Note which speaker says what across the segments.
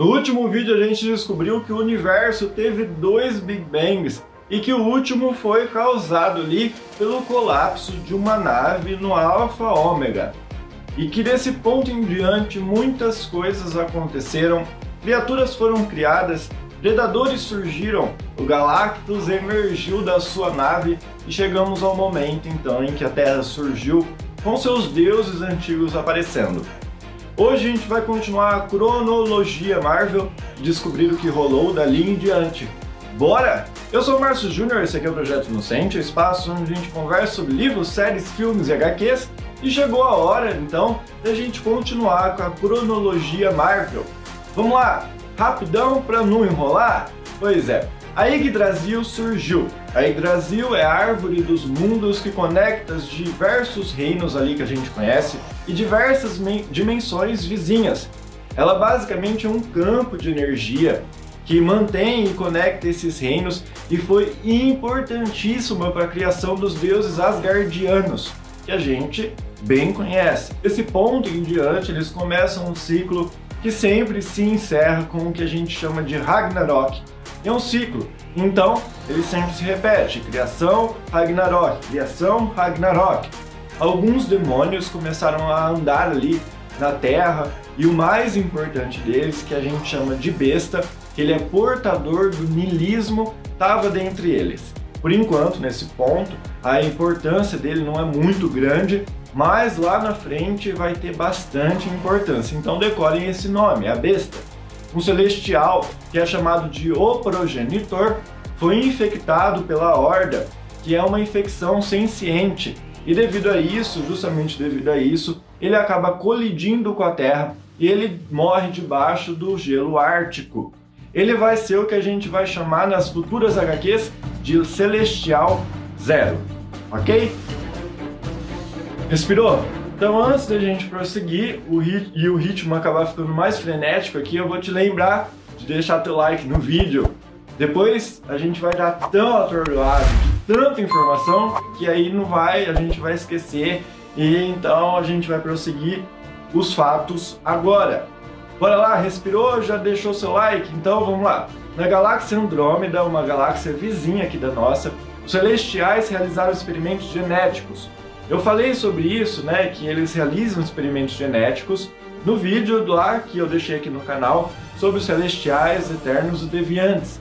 Speaker 1: No último vídeo a gente descobriu que o universo teve dois Big Bangs e que o último foi causado ali pelo colapso de uma nave no Alpha Ômega. E que desse ponto em diante muitas coisas aconteceram, criaturas foram criadas, predadores surgiram, o Galactus emergiu da sua nave e chegamos ao momento então em que a Terra surgiu com seus deuses antigos aparecendo. Hoje a gente vai continuar a cronologia Marvel descobrir o que rolou dali em diante. Bora? Eu sou o Márcio Júnior, esse aqui é o Projeto Inocente, o espaço onde a gente conversa sobre livros, séries, filmes e HQs. E chegou a hora, então, da gente continuar com a cronologia Marvel. Vamos lá, rapidão para não enrolar? Pois é, a Yggdrasil surgiu. A Yggdrasil é a árvore dos mundos que conecta os diversos reinos ali que a gente conhece e diversas dimensões vizinhas. Ela basicamente é um campo de energia que mantém e conecta esses reinos e foi importantíssima para a criação dos deuses asgardianos, que a gente bem conhece. Esse ponto em diante, eles começam um ciclo que sempre se encerra com o que a gente chama de Ragnarok. É um ciclo, então ele sempre se repete: criação, Ragnarok, criação, Ragnarok. Alguns demônios começaram a andar ali na Terra e o mais importante deles, que a gente chama de besta, que ele é portador do nilismo, estava dentre eles. Por enquanto, nesse ponto, a importância dele não é muito grande, mas lá na frente vai ter bastante importância. Então decorem esse nome, a besta. Um celestial que é chamado de o progenitor foi infectado pela horda, que é uma infecção senciente. E devido a isso, justamente devido a isso, ele acaba colidindo com a Terra e ele morre debaixo do gelo ártico. Ele vai ser o que a gente vai chamar nas futuras HQs de Celestial Zero, ok? Respirou? Então antes da gente prosseguir o rit e o ritmo acabar ficando mais frenético aqui, eu vou te lembrar de deixar teu like no vídeo. Depois a gente vai dar tão atordoado de tanta informação que aí não vai, a gente vai esquecer e então a gente vai prosseguir os fatos agora. Bora lá, respirou, já deixou seu like? Então vamos lá. Na galáxia Andrômeda, uma galáxia vizinha aqui da nossa, os celestiais realizaram experimentos genéticos eu falei sobre isso, né, que eles realizam experimentos genéticos no vídeo lá que eu deixei aqui no canal sobre os celestiais, eternos e deviantes.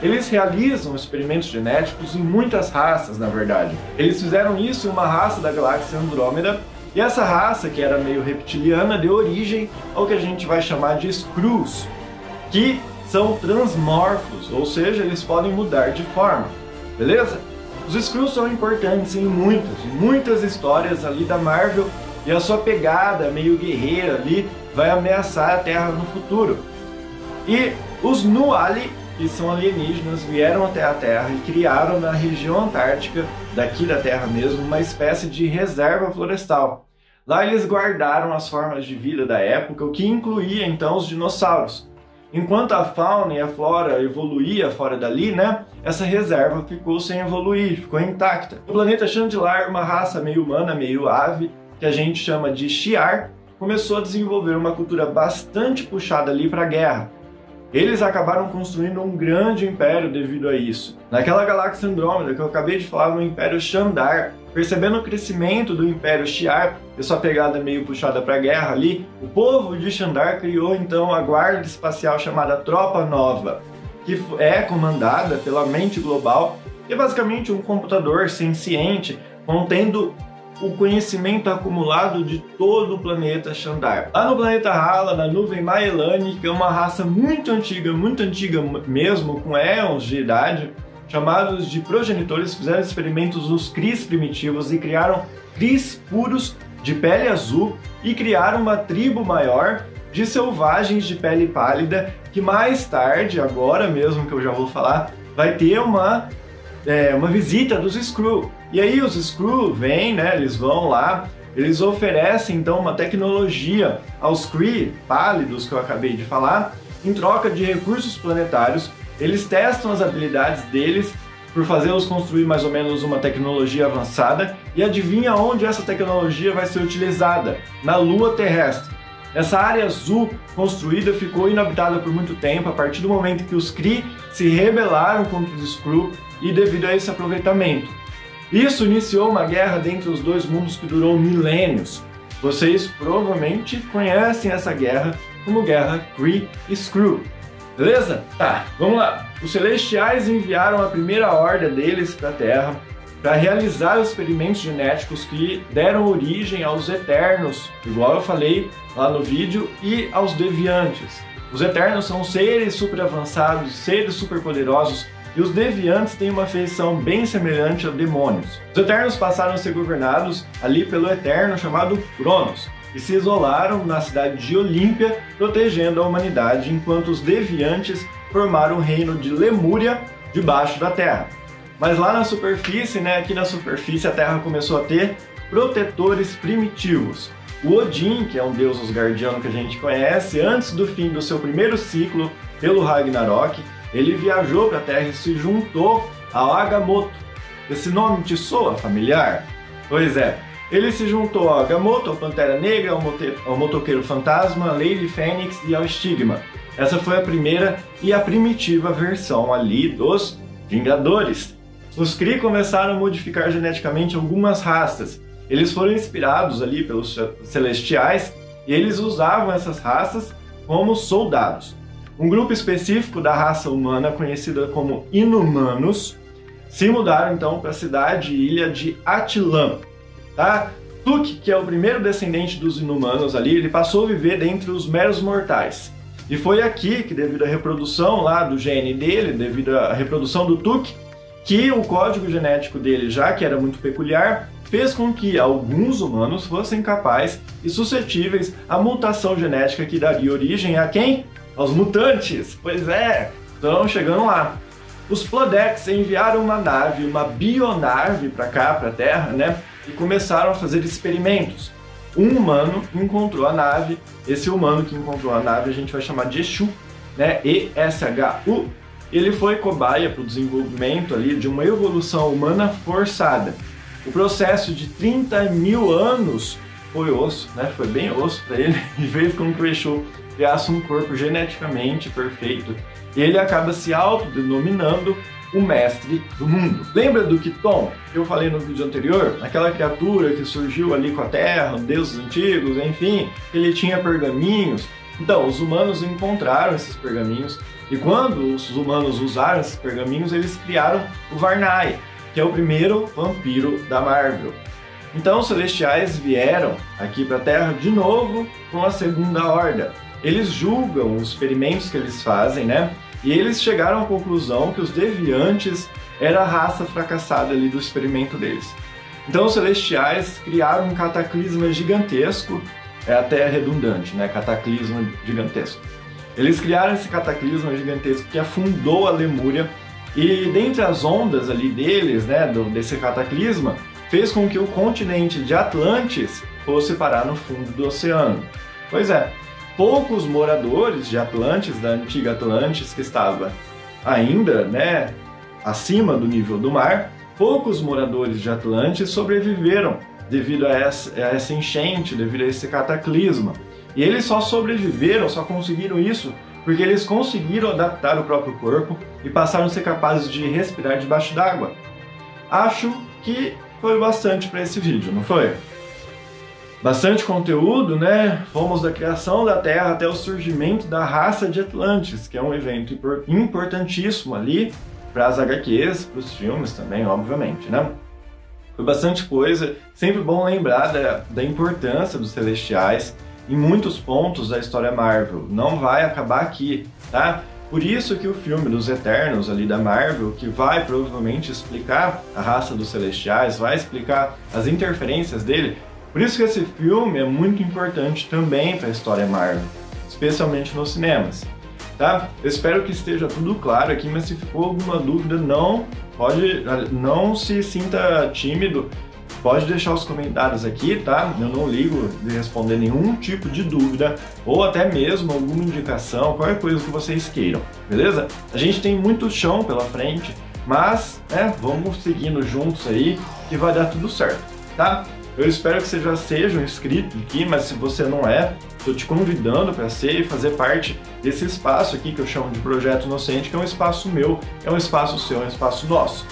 Speaker 1: Eles realizam experimentos genéticos em muitas raças, na verdade. Eles fizeram isso em uma raça da galáxia Andrômeda, e essa raça, que era meio reptiliana, deu origem ao que a gente vai chamar de Skrulls, que são transmorfos, ou seja, eles podem mudar de forma, beleza? Os Skrulls são importantes em muitas, muitas histórias ali da Marvel e a sua pegada meio guerreira ali vai ameaçar a Terra no futuro. E os Nuali, que são alienígenas, vieram até a Terra e criaram na região antártica, daqui da Terra mesmo, uma espécie de reserva florestal. Lá eles guardaram as formas de vida da época, o que incluía então os dinossauros. Enquanto a fauna e a flora evoluía fora dali, né, essa reserva ficou sem evoluir, ficou intacta. O planeta Chandilar, uma raça meio humana, meio ave, que a gente chama de Shiar, começou a desenvolver uma cultura bastante puxada ali para a guerra. Eles acabaram construindo um grande império devido a isso. Naquela galáxia Andrômeda que eu acabei de falar, no Império Shandar, Percebendo o crescimento do Império Shi'ar e sua pegada meio puxada para a guerra ali, o povo de Shandar criou então a guarda espacial chamada Tropa Nova, que é comandada pela mente global, e é basicamente um computador senciente contendo o conhecimento acumulado de todo o planeta Shandar. Lá no planeta Hala, na nuvem Maelani, que é uma raça muito antiga, muito antiga mesmo, com éons de idade, chamados de progenitores, fizeram experimentos nos Cris primitivos e criaram Cris puros de pele azul e criaram uma tribo maior de selvagens de pele pálida que mais tarde, agora mesmo que eu já vou falar, vai ter uma, é, uma visita dos Skrull. E aí os Skrull vêm, né, eles vão lá, eles oferecem então uma tecnologia aos Kree pálidos que eu acabei de falar, em troca de recursos planetários eles testam as habilidades deles por fazê-los construir mais ou menos uma tecnologia avançada e adivinha onde essa tecnologia vai ser utilizada? Na Lua terrestre. Essa área azul construída ficou inabitada por muito tempo a partir do momento que os Kree se rebelaram contra os Skrull e devido a esse aproveitamento. Isso iniciou uma guerra dentre os dois mundos que durou milênios. Vocês provavelmente conhecem essa guerra como Guerra Kree Skrull. Beleza? Tá, vamos lá. Os Celestiais enviaram a primeira horda deles para a Terra para realizar os experimentos genéticos que deram origem aos Eternos, igual eu falei lá no vídeo, e aos Deviantes. Os Eternos são seres super avançados, seres super poderosos, e os Deviantes têm uma feição bem semelhante a demônios. Os Eternos passaram a ser governados ali pelo Eterno chamado Cronos, e se isolaram na cidade de Olímpia, protegendo a humanidade, enquanto os Deviantes formaram o reino de Lemúria debaixo da Terra. Mas lá na superfície, né, aqui na superfície, a Terra começou a ter protetores primitivos. O Odin, que é um deus asgardiano que a gente conhece, antes do fim do seu primeiro ciclo pelo Ragnarok, ele viajou para a Terra e se juntou ao Agamotto. Esse nome te soa familiar? Pois é, ele se juntou ao Agamotto, ao Pantera Negra, ao, ao Motoqueiro Fantasma, Lady Fênix e ao Stigma. Essa foi a primeira e a primitiva versão ali dos Vingadores. Os Kree começaram a modificar geneticamente algumas raças. Eles foram inspirados ali pelos Celestiais e eles usavam essas raças como soldados. Um grupo específico da raça humana, conhecida como Inumanos, se mudaram então para a cidade e ilha de Atlan. Tá? Tuk, que é o primeiro descendente dos Inumanos ali, ele passou a viver dentre os meros mortais. E foi aqui que, devido à reprodução lá do gene dele, devido à reprodução do Tuk, que o código genético dele, já que era muito peculiar, fez com que alguns humanos fossem capazes e suscetíveis à mutação genética que daria origem a quem? Aos mutantes. Pois é, estão chegando lá. Os Plodex enviaram uma nave, uma bionave para cá, para a Terra, né? E começaram a fazer experimentos um humano encontrou a nave. Esse humano que encontrou a nave a gente vai chamar de Exu, né? E-S-H-U. Ele foi cobaia para o desenvolvimento ali de uma evolução humana forçada. O processo de 30 mil anos foi osso, né? Foi bem osso para ele e fez com que o Exu criasse um corpo geneticamente perfeito. E ele acaba se autodenominando o mestre do mundo. Lembra do Kiton, eu falei no vídeo anterior? Aquela criatura que surgiu ali com a Terra, deuses antigos, enfim, ele tinha pergaminhos. Então, os humanos encontraram esses pergaminhos e quando os humanos usaram esses pergaminhos, eles criaram o Varnai, que é o primeiro vampiro da Marvel. Então, os celestiais vieram aqui para a Terra de novo com a segunda horda. Eles julgam os experimentos que eles fazem, né? E eles chegaram à conclusão que os deviantes era a raça fracassada ali do experimento deles. Então os celestiais criaram um cataclisma gigantesco, é até redundante, né? Cataclisma gigantesco. Eles criaram esse cataclisma gigantesco que afundou a Lemúria e dentre as ondas ali deles, né, do, desse cataclisma, fez com que o continente de Atlantis fosse parar no fundo do oceano. Pois é, poucos moradores de Atlantis, da antiga Atlantis, que estava ainda né, acima do nível do mar, poucos moradores de Atlantis sobreviveram devido a essa, a essa enchente, devido a esse cataclisma. E eles só sobreviveram, só conseguiram isso porque eles conseguiram adaptar o próprio corpo e passaram a ser capazes de respirar debaixo d'água. Acho que foi bastante para esse vídeo, não foi? Bastante conteúdo, né? Fomos da criação da Terra até o surgimento da raça de Atlantes, que é um evento importantíssimo ali para as HQs, para os filmes também, obviamente, né? Foi bastante coisa, sempre bom lembrar da, da importância dos Celestiais em muitos pontos da história Marvel. Não vai acabar aqui, tá? Por isso que o filme dos Eternos ali da Marvel, que vai provavelmente explicar a raça dos Celestiais, vai explicar as interferências dele, por isso que esse filme é muito importante também para a história Marvel, especialmente nos cinemas. Tá? Eu espero que esteja tudo claro aqui, mas se ficou alguma dúvida, não pode, não se sinta tímido, pode deixar os comentários aqui, tá? Eu não ligo de responder nenhum tipo de dúvida ou até mesmo alguma indicação, qualquer coisa que vocês queiram, beleza? A gente tem muito chão pela frente, mas, né, vamos seguindo juntos aí que vai dar tudo certo, tá? Eu espero que você já seja um inscrito aqui, mas se você não é, Estou te convidando para ser e fazer parte desse espaço aqui que eu chamo de Projeto Inocente, que é um espaço meu, é um espaço seu, é um espaço nosso,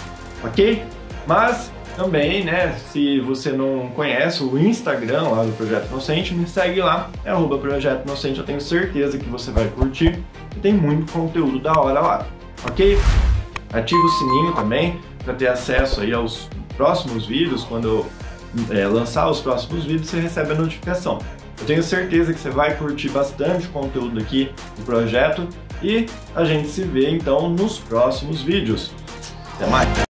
Speaker 1: ok? Mas também, né, se você não conhece o Instagram lá do Projeto Inocente, me segue lá, é Projeto Inocente, eu tenho certeza que você vai curtir e tem muito conteúdo da hora lá, ok? Ativa o sininho também para ter acesso aí aos próximos vídeos, quando eu é, lançar os próximos vídeos, você recebe a notificação. Eu tenho certeza que você vai curtir bastante conteúdo aqui do projeto e a gente se vê então nos próximos vídeos. Até mais!